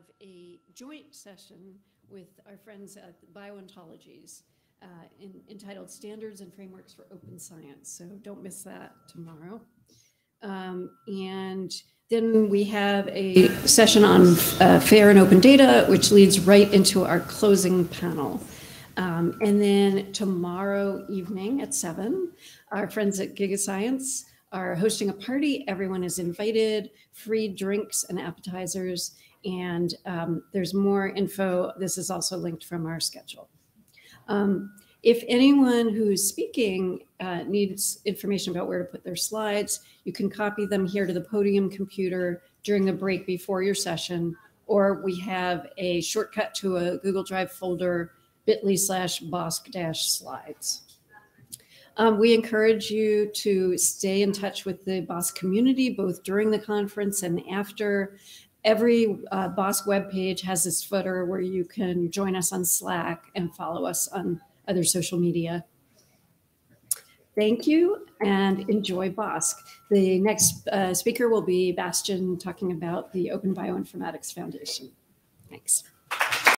have a joint session with our friends at Bio-Ontologies uh, in- entitled Standards and Frameworks for Open Science. So don't miss that tomorrow. Um, And then we have a session on uh, fair and open data, which leads right into our closing panel. Um, And then tomorrow evening at seven, our friends at GigaScience are hosting a party. Everyone is invited, free drinks and appetizers. And um, there's more info. This is also linked from our schedule. Um, if anyone who's speaking uh, needs information about where to put their slides, you can copy them here to the podium computer during the break before your session, or we have a shortcut to a Google Drive folder, bit.ly slash BOSC dash slides. Um, we encourage you to stay in touch with the BOSC community, both during the conference and after. Every uh, webpage has this footer where you can join us on Slack and follow us on other social media. Thank you and enjoy BOSC The next uh, speaker will be Bastian talking about the Open Bioinformatics Foundation. Thanks.